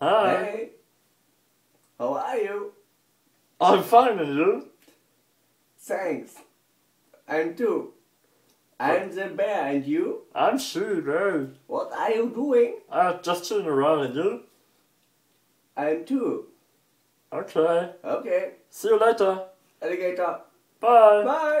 Hi. Hey. How are you? I'm fine, and? Thanks. I'm too. I'm the bear, and you? I'm Sue. No. What are you doing? I'm just chilling around, and you? I'm too. Okay. Okay. See you later. Alligator. Bye. Bye.